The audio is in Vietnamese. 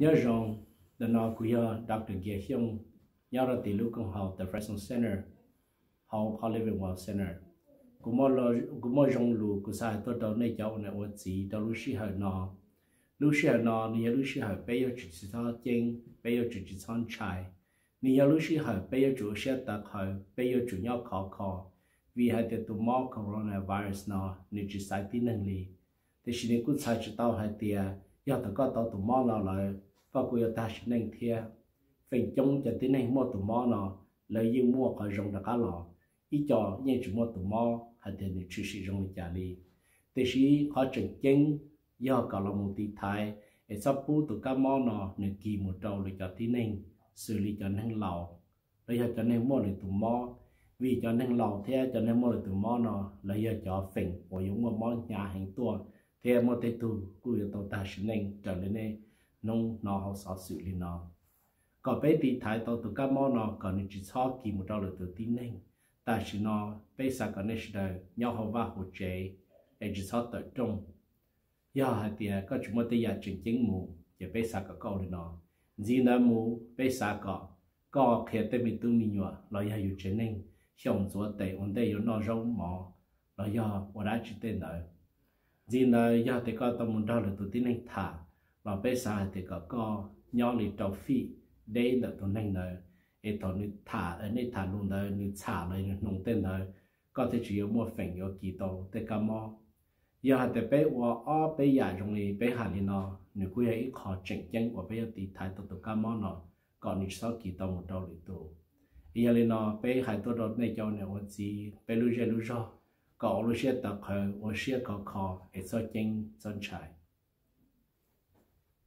nhớ rằng the nó của Dr. Gia Hyung. Nhớ ra tỷ lúc công học the Fresno Center học Paul World Center. Cũng mơ lo cũng mò rong lu cũng sai tôi đâu này cháu này ổn chỉ đâu lúc xí hơi nó lúc xí hơi nó nhớ lúc xí hơi bây giờ chỉ chỉ thao chân bây giờ chỉ chỉ thao trái nhớ lúc xí hơi bây giờ chủ sẽ đặt hơi bây giờ chủ nhau khó khó vì hai cái tụ mò coronavirus nó nên chỉ sai tin năng lý thì xin cũng sai chỉ tao hai tia giờ tao có tao tụ mò nào lại và cũng ta sẽ nên thia phần chung cho tiến năng mua tụ mò nó, lấy yêu mua khỏi rong đặc cá lọ ý cho nhân chủ mua tụ mò hay thì nên chú sĩ rong trả lý thì sĩ khó chừng chân do cả là một tí thái để sắp bù tụ cá mò nó nên kỳ một đầu để cho tin năng xử lý cho nên lọ lấy giờ cho nên mua để tụ mò, vì cho nên lò thế cho nên mua để từ mò nó, lấy giờ cho phần của dùng một món nhà hàng tua thế mua tê tu cũng yêu tàu ta sẽ nên trở lên này nông nó học sáu xử lý nó. Có bé thì thái tàu từ cá mò nó còn những chỉ cho kỳ một đau là từ tin nên ta chỉ nó bé sa còn nên là nhau học và học chế để chỉ cho tới trong giờ hai tiền à, có chúng tôi à, giờ chỉnh chính mù để bé sa có câu nó. Gì nữa mù bé sa có có khi tới mình tu mình nhọ lo giờ yêu chế nên xong rồi tới ổn đây nó rau mò, lo giờ ở đã chỉ tên nữa gì nữa giờ thì có tâm muốn đau là từ tin nên thả và bây giờ thì có co nhau lì trâu phi, đây là tôi nên nữa ấy tôi này thả ở này thả luôn nữa này thả này nông tên nữa có thể chỉ một phần có kỳ tổ để cả mò. Giờ hạt để bây và ở bây giờ trong này bây hạt này nó nếu cứ ấy khó chỉnh chân và bây giờ thì thay tổ tổ cả mò nó còn những sau kỳ tổ một đầu lì tổ. Giờ này nó bây hạt tổ đó nên cho này và gì bây lúc giờ lúc giờ có lúc sẽ tập hợp và sẽ có khó ấy sau chân chân chạy